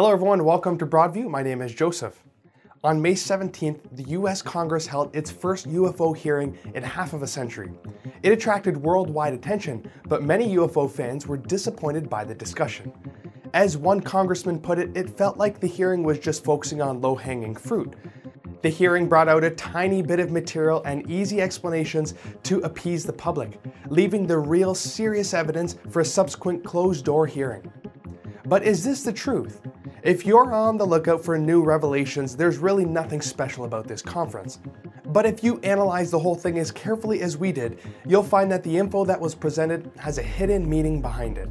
Hello everyone, welcome to Broadview. My name is Joseph. On May 17th, the US Congress held its first UFO hearing in half of a century. It attracted worldwide attention, but many UFO fans were disappointed by the discussion. As one congressman put it, it felt like the hearing was just focusing on low-hanging fruit. The hearing brought out a tiny bit of material and easy explanations to appease the public, leaving the real serious evidence for a subsequent closed-door hearing. But is this the truth? If you're on the lookout for new revelations, there's really nothing special about this conference. But if you analyze the whole thing as carefully as we did, you'll find that the info that was presented has a hidden meaning behind it.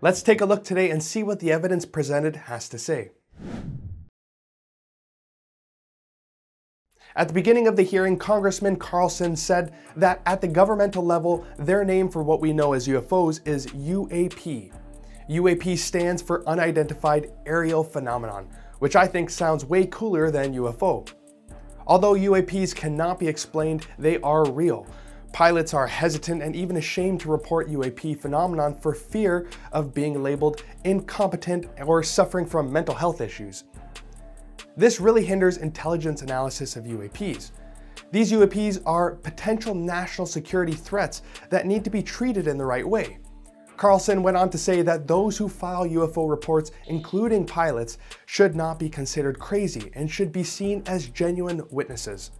Let's take a look today and see what the evidence presented has to say. At the beginning of the hearing, Congressman Carson said that at the governmental level, their name for what we know as UFOs is UAP, UAP stands for Unidentified Aerial Phenomenon, which I think sounds way cooler than UFO. Although UAPs cannot be explained, they are real. Pilots are hesitant and even ashamed to report UAP phenomenon for fear of being labeled incompetent or suffering from mental health issues. This really hinders intelligence analysis of UAPs. These UAPs are potential national security threats that need to be treated in the right way. Carson went on to say that those who file UFO reports, including pilots, should not be considered crazy and should be seen as genuine witnesses.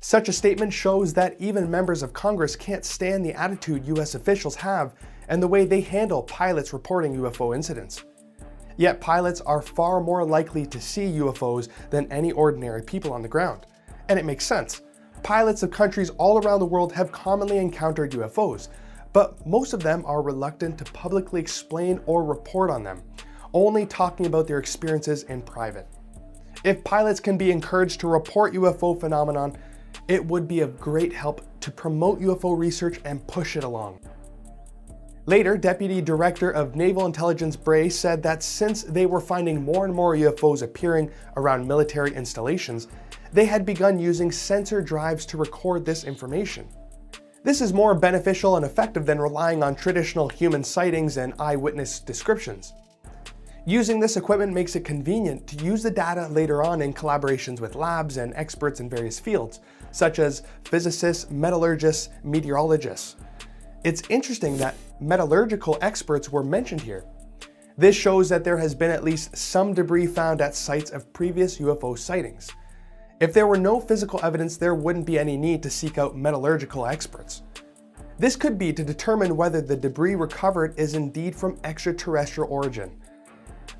Such a statement shows that even members of Congress can't stand the attitude US officials have and the way they handle pilots reporting UFO incidents. Yet pilots are far more likely to see UFOs than any ordinary people on the ground. And it makes sense. Pilots of countries all around the world have commonly encountered UFOs, but most of them are reluctant to publicly explain or report on them, only talking about their experiences in private. If pilots can be encouraged to report UFO phenomenon, it would be of great help to promote UFO research and push it along. Later, Deputy Director of Naval Intelligence Bray said that since they were finding more and more UFOs appearing around military installations, they had begun using sensor drives to record this information. This is more beneficial and effective than relying on traditional human sightings and eyewitness descriptions. Using this equipment makes it convenient to use the data later on in collaborations with labs and experts in various fields, such as physicists, metallurgists, meteorologists. It's interesting that metallurgical experts were mentioned here. This shows that there has been at least some debris found at sites of previous UFO sightings. If there were no physical evidence, there wouldn't be any need to seek out metallurgical experts. This could be to determine whether the debris recovered is indeed from extraterrestrial origin.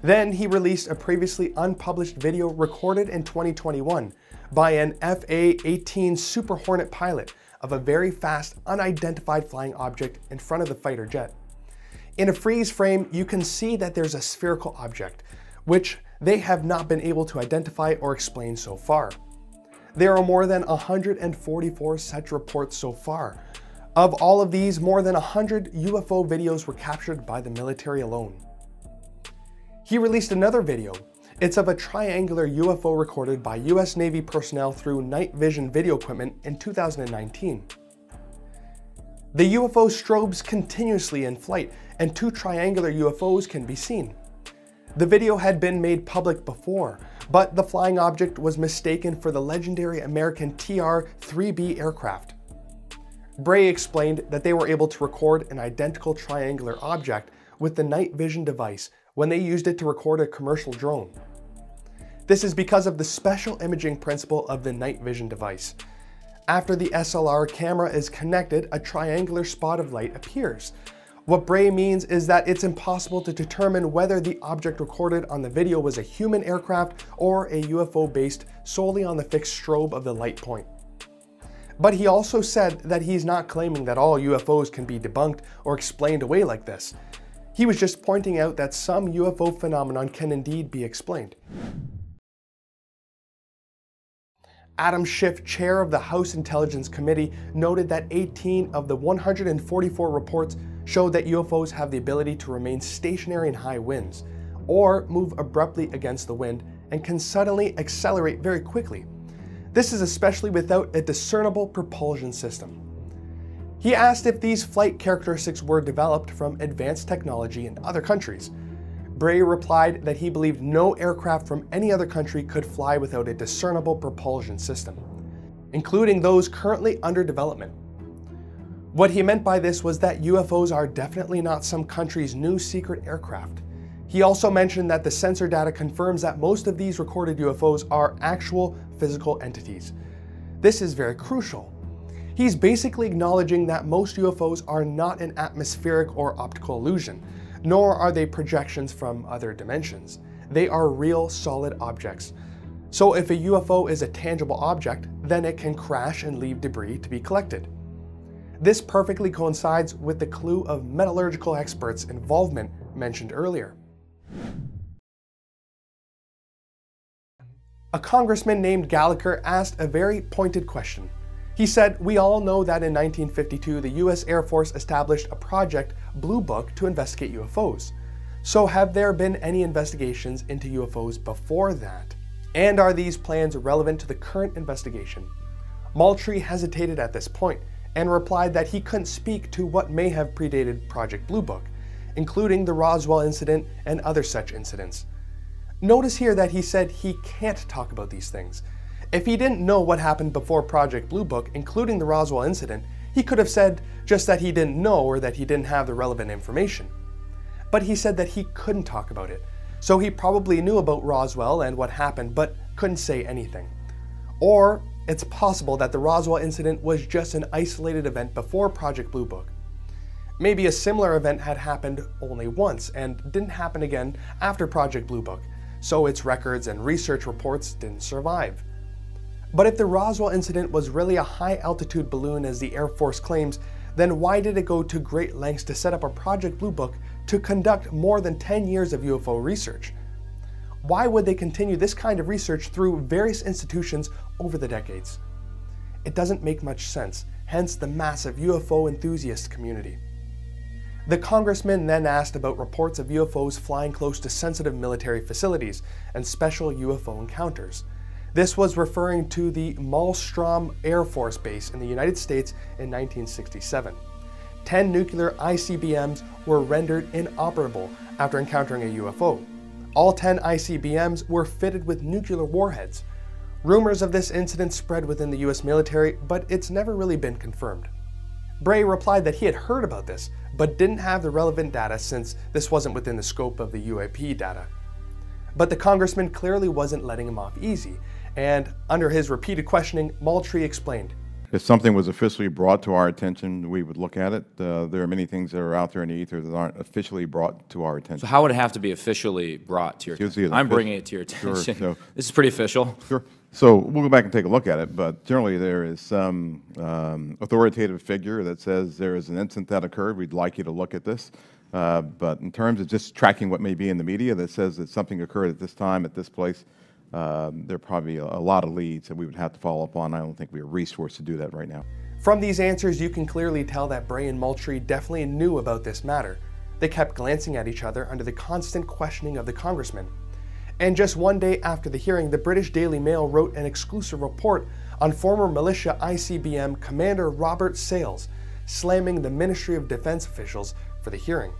Then he released a previously unpublished video recorded in 2021 by an FA-18 Super Hornet pilot of a very fast, unidentified flying object in front of the fighter jet. In a freeze frame, you can see that there's a spherical object, which they have not been able to identify or explain so far. There are more than 144 such reports so far. Of all of these, more than 100 UFO videos were captured by the military alone. He released another video. It's of a triangular UFO recorded by US Navy personnel through night vision video equipment in 2019. The UFO strobes continuously in flight, and two triangular UFOs can be seen. The video had been made public before, but the flying object was mistaken for the legendary American TR-3B aircraft. Bray explained that they were able to record an identical triangular object with the night vision device when they used it to record a commercial drone. This is because of the special imaging principle of the night vision device. After the SLR camera is connected, a triangular spot of light appears, what Bray means is that it's impossible to determine whether the object recorded on the video was a human aircraft or a UFO based solely on the fixed strobe of the light point. But he also said that he's not claiming that all UFOs can be debunked or explained away like this. He was just pointing out that some UFO phenomenon can indeed be explained. Adam Schiff, chair of the House Intelligence Committee, noted that 18 of the 144 reports showed that UFOs have the ability to remain stationary in high winds, or move abruptly against the wind and can suddenly accelerate very quickly. This is especially without a discernible propulsion system. He asked if these flight characteristics were developed from advanced technology in other countries. Bray replied that he believed no aircraft from any other country could fly without a discernible propulsion system, including those currently under development. What he meant by this was that UFOs are definitely not some country's new secret aircraft. He also mentioned that the sensor data confirms that most of these recorded UFOs are actual physical entities. This is very crucial. He's basically acknowledging that most UFOs are not an atmospheric or optical illusion, nor are they projections from other dimensions. They are real solid objects. So if a UFO is a tangible object, then it can crash and leave debris to be collected. This perfectly coincides with the clue of metallurgical experts' involvement mentioned earlier. A congressman named Gallagher asked a very pointed question. He said, We all know that in 1952 the US Air Force established a project, Blue Book, to investigate UFOs. So, have there been any investigations into UFOs before that? And are these plans relevant to the current investigation? Moultrie hesitated at this point and replied that he couldn't speak to what may have predated Project Blue Book, including the Roswell incident and other such incidents. Notice here that he said he can't talk about these things. If he didn't know what happened before Project Blue Book, including the Roswell incident, he could have said just that he didn't know or that he didn't have the relevant information. But he said that he couldn't talk about it, so he probably knew about Roswell and what happened, but couldn't say anything. Or it's possible that the Roswell incident was just an isolated event before Project Blue Book. Maybe a similar event had happened only once and didn't happen again after Project Blue Book, so its records and research reports didn't survive. But if the Roswell incident was really a high altitude balloon as the Air Force claims, then why did it go to great lengths to set up a Project Blue Book to conduct more than 10 years of UFO research? Why would they continue this kind of research through various institutions over the decades? It doesn't make much sense, hence the massive UFO enthusiast community. The congressman then asked about reports of UFOs flying close to sensitive military facilities and special UFO encounters. This was referring to the Malmstrom Air Force Base in the United States in 1967. 10 nuclear ICBMs were rendered inoperable after encountering a UFO. All 10 ICBMs were fitted with nuclear warheads. Rumors of this incident spread within the US military, but it's never really been confirmed. Bray replied that he had heard about this, but didn't have the relevant data since this wasn't within the scope of the UAP data. But the congressman clearly wasn't letting him off easy, and under his repeated questioning, Moultrie explained. If something was officially brought to our attention, we would look at it. Uh, there are many things that are out there in the ether that aren't officially brought to our attention. So how would it have to be officially brought to your attention? I'm bringing it to your attention. Sure, so, this is pretty official. Sure. So we'll go back and take a look at it, but generally there is some um, authoritative figure that says there is an incident that occurred. We'd like you to look at this. Uh, but in terms of just tracking what may be in the media that says that something occurred at this time, at this place, um, there are probably a, lot of leads that we would have to follow up on. I don't think we are resourced to do that right now. From these answers, you can clearly tell that Bray and Moultrie definitely knew about this matter. They kept glancing at each other under the constant questioning of the congressman. And just one day after the hearing, the British Daily Mail wrote an exclusive report on former militia ICBM Commander Robert Salas, slamming the Ministry of Defense officials for the hearing.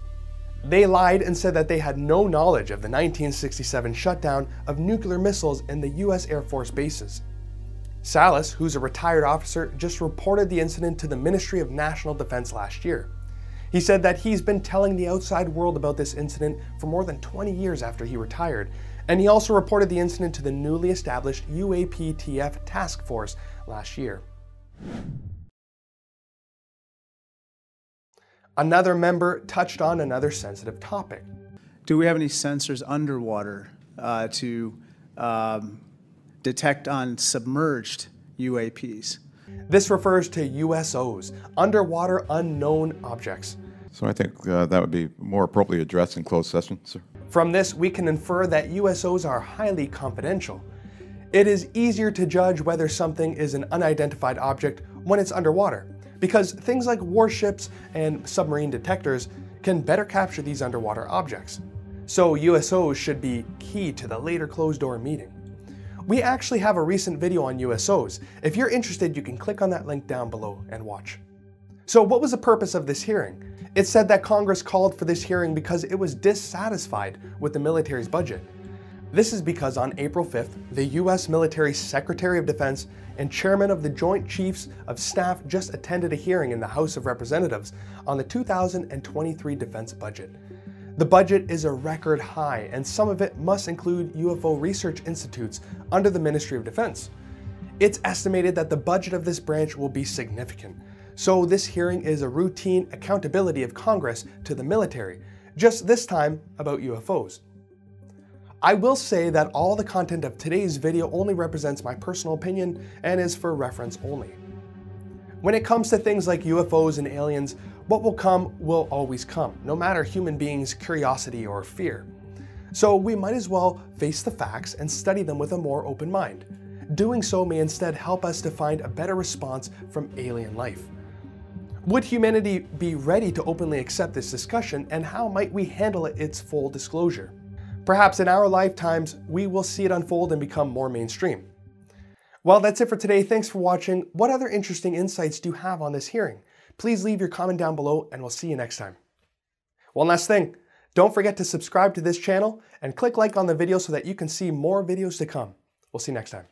They lied and said that they had no knowledge of the 1967 shutdown of nuclear missiles in the US Air Force bases. Salas, who's a retired officer, just reported the incident to the Ministry of National Defense last year. He said that he's been telling the outside world about this incident for more than 20 years after he retired, and he also reported the incident to the newly established UAPTF task force last year. Another member touched on another sensitive topic. Do we have any sensors underwater uh, to um, detect on submerged UAPs? This refers to USOs, underwater unknown objects. So I think uh, that would be more appropriately addressed in closed session, sir. From this, we can infer that USOs are highly confidential. It is easier to judge whether something is an unidentified object when it's underwater, because things like warships and submarine detectors can better capture these underwater objects. So USOs should be key to the later closed door meeting. We actually have a recent video on USOs. If you're interested, you can click on that link down below and watch. So what was the purpose of this hearing? It said that Congress called for this hearing because it was dissatisfied with the military's budget. This is because on April 5th, the U.S. military Secretary of Defense and Chairman of the Joint Chiefs of Staff just attended a hearing in the House of Representatives on the 2023 defense budget. The budget is a record high, and some of it must include UFO research institutes under the Ministry of Defense. It's estimated that the budget of this branch will be significant. So, this hearing is a routine accountability of Congress to the military, just this time about UFOs. I will say that all the content of today's video only represents my personal opinion and is for reference only. When it comes to things like UFOs and aliens, what will come will always come, no matter human beings' curiosity or fear. So we might as well face the facts and study them with a more open mind. Doing so may instead help us to find a better response from alien life. Would humanity be ready to openly accept this discussion, and how might we handle its full disclosure? Perhaps in our lifetimes, we will see it unfold and become more mainstream. Well, that's it for today. Thanks for watching. What other interesting insights do you have on this hearing? Please leave your comment down below and we'll see you next time. One last thing, don't forget to subscribe to this channel and click like on the video so that you can see more videos to come. We'll see you next time.